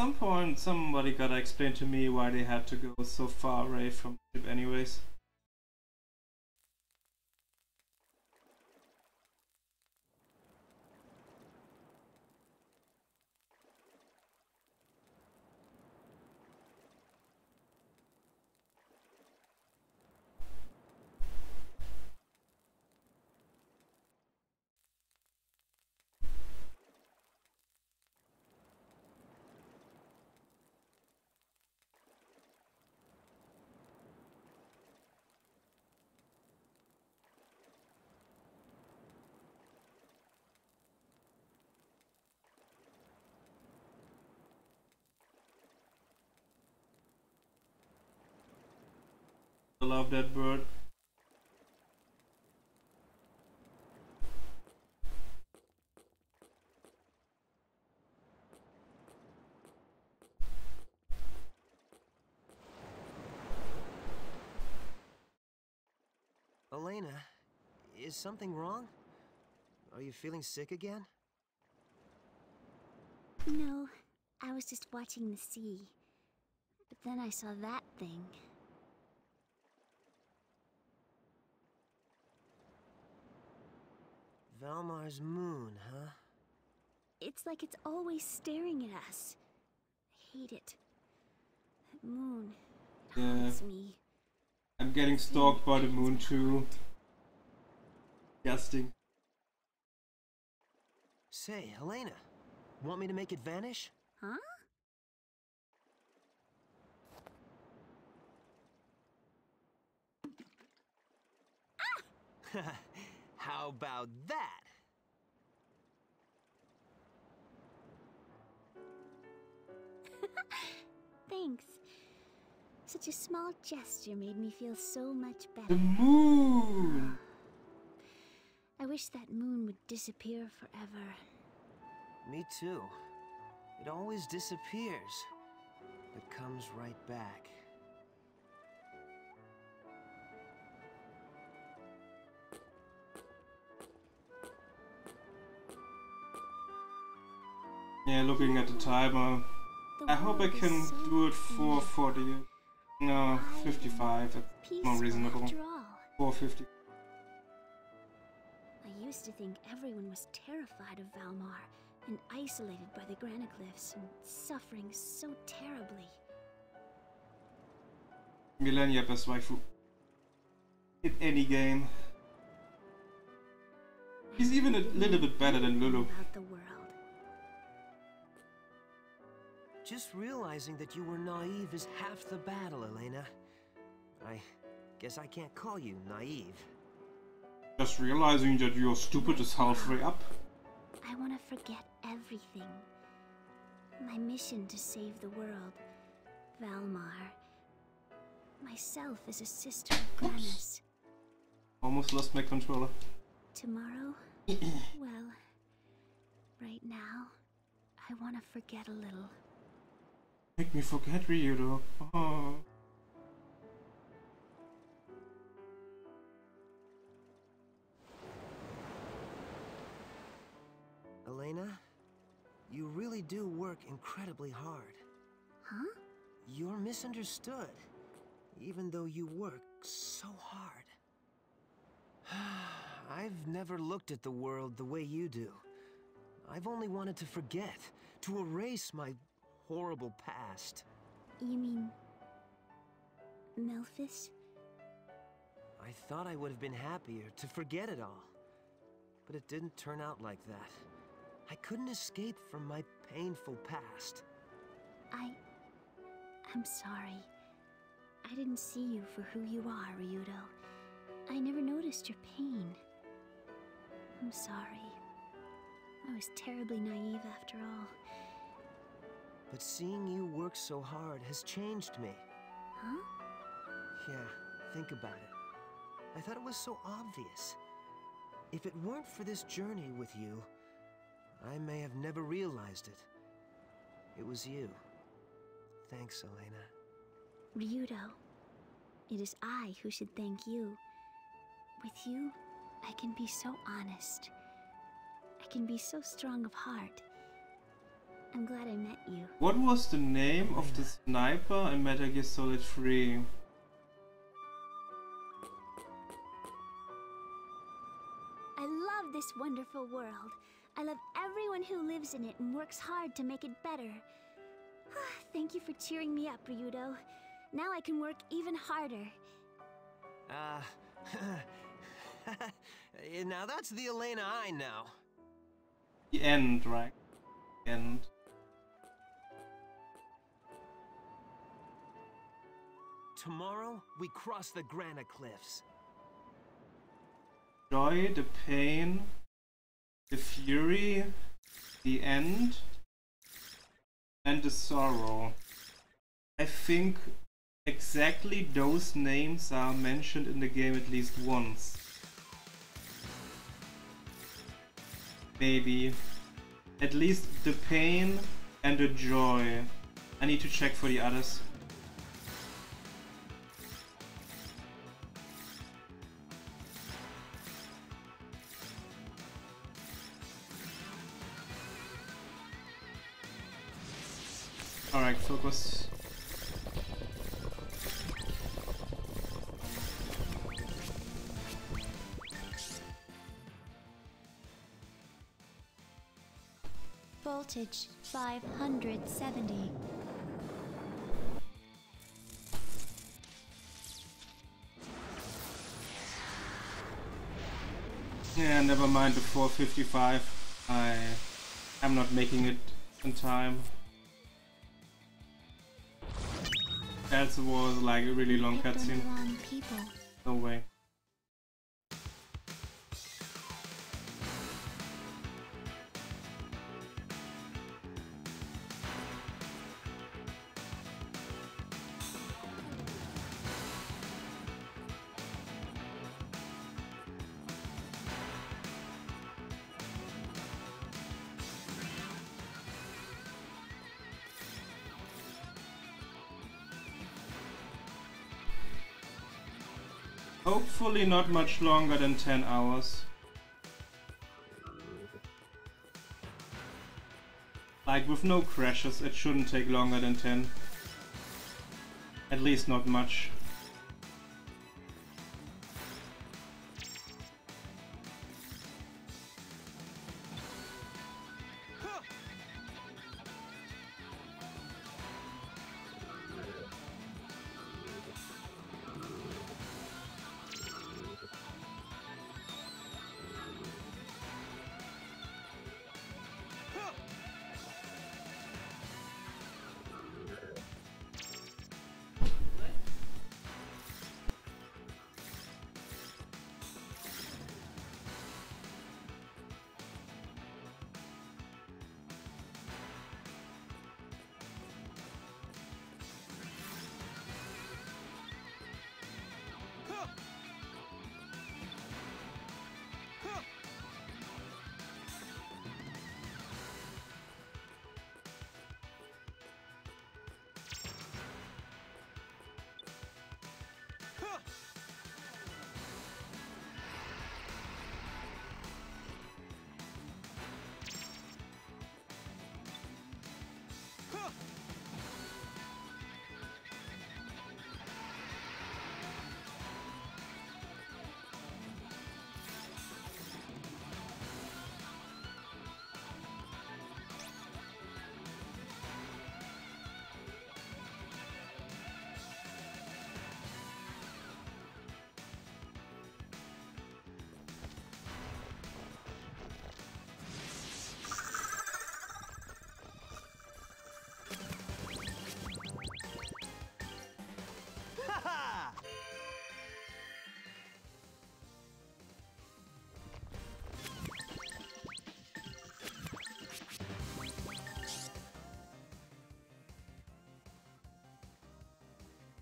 some point somebody gotta explain to me why they had to go so far away from the ship anyways. Love that bird. Elena, is something wrong? Are you feeling sick again? No, I was just watching the sea. But then I saw that thing. Valmar's moon, huh? It's like it's always staring at us. I hate it. That moon, it Yeah. me. I'm getting stalked by the moon too. Disgusting. Say, Elena, want me to make it vanish? Huh? Ah! How about that? Thanks. Such a small gesture made me feel so much better. The moon! I wish that moon would disappear forever. Me too. It always disappears, but comes right back. Yeah, looking at the timer. I hope I can do it for 40. No, 55. That's more reasonable. 450. I used to think everyone was terrified of Valmar and isolated by the Granacliffs and suffering so terribly. Millenia best waifu. In any game. He's even a little bit better than Lulu. Just realizing that you were naive is half the battle, Elena. I guess I can't call you naive. Just realizing that you're stupid is halfway up. I want to forget everything. My mission to save the world. Valmar. Myself as a sister of Granas. Almost lost my controller. Tomorrow? well, right now, I want to forget a little. Make me forget Ryudo. Oh. Elena, you really do work incredibly hard. Huh? You're misunderstood, even though you work so hard. I've never looked at the world the way you do. I've only wanted to forget, to erase my horrible past. You mean. Melfice? I thought I would have been happier to forget it all. But it didn't turn out like that. I couldn't escape from my painful past. I. I'm sorry. I didn't see you for who you are, Ryudo. I never noticed your pain. I'm sorry. I was terribly naive after all. But seeing you work so hard has changed me. Huh? Yeah, think about it. I thought it was so obvious. If it weren't for this journey with you, I may have never realized it. It was you. Thanks, Elena. Ryudo, it is I who should thank you. With you, I can be so honest. I can be so strong of heart. I'm glad I met you. What was the name of the sniper in Metal Gear Solid 3? I love this wonderful world. I love everyone who lives in it and works hard to make it better. Thank you for cheering me up, Ryudo. Now I can work even harder. Uh. now that's the Elena I know. The end, right? End. Tomorrow, we cross the Granacliffs. Joy, the pain, the fury, the end, and the sorrow. I think exactly those names are mentioned in the game at least once. Maybe. At least the pain and the joy. I need to check for the others. Voltage 570. Yeah, never mind the 455. I am not making it in time. That was like a really long Picked on the cutscene. No way. Hopefully not much longer than 10 hours. Like with no crashes, it shouldn't take longer than 10. At least not much.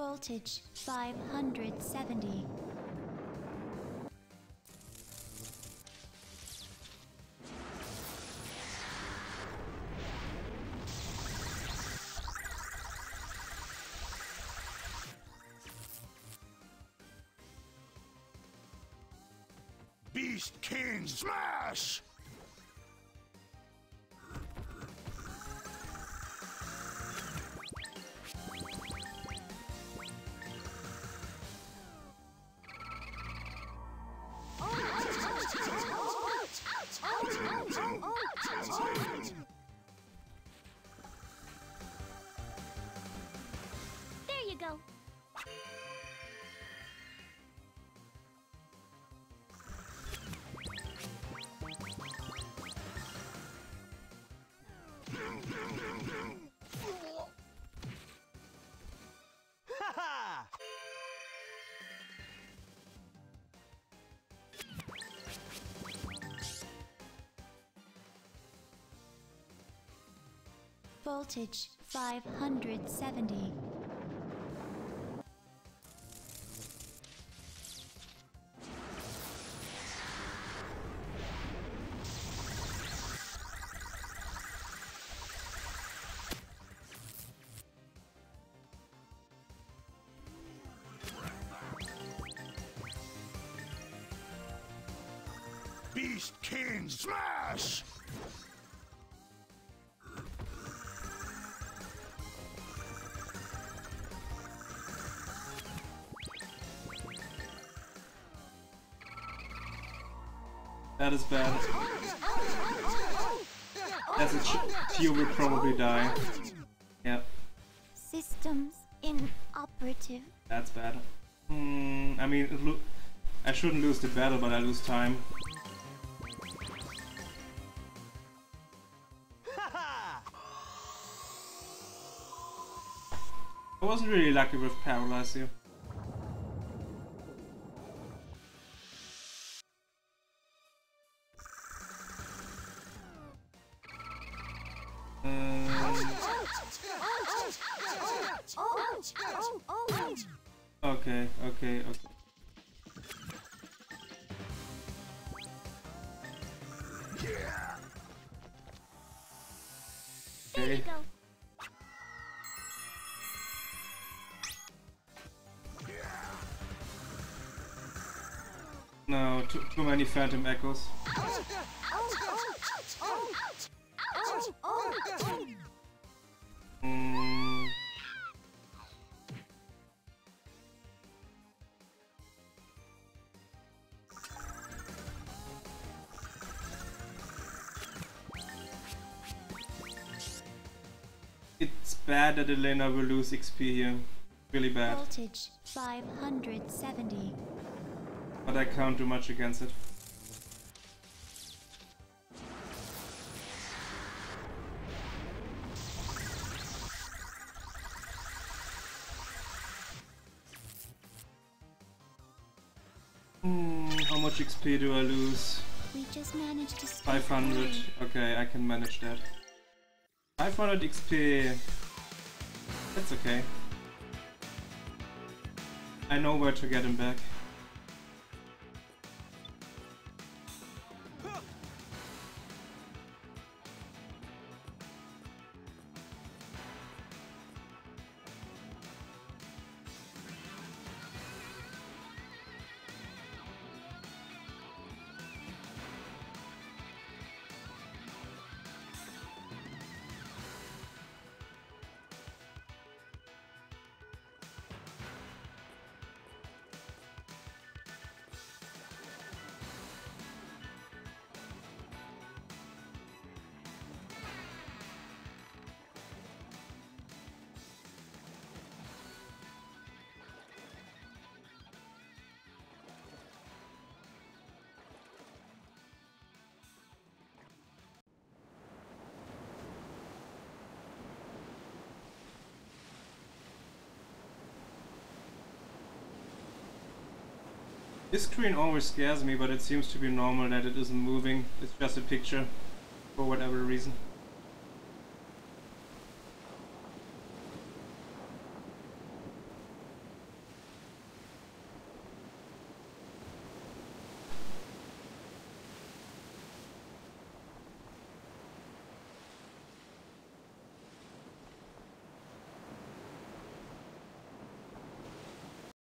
Voltage 570. Beast King Smash! Voltage 570. Beast King Smash! That is bad. As a Tio would probably die. Yep. Systems inoperative. That's bad. Hmm, I mean, I shouldn't lose the battle, but I lose time. I wasn't really lucky with Paralyze here. Okay, okay, okay. Yeah. There you go. No, too, too many Phantom Echoes. Bad that Elena will lose XP here. Really bad. Voltage 570. But I can't do much against it. Hmm, how much XP do I lose? We just managed to 500. Okay, I can manage that. 500 XP. That's okay. I know where to get him back. This screen always scares me, but it seems to be normal that it isn't moving. It's just a picture, for whatever reason.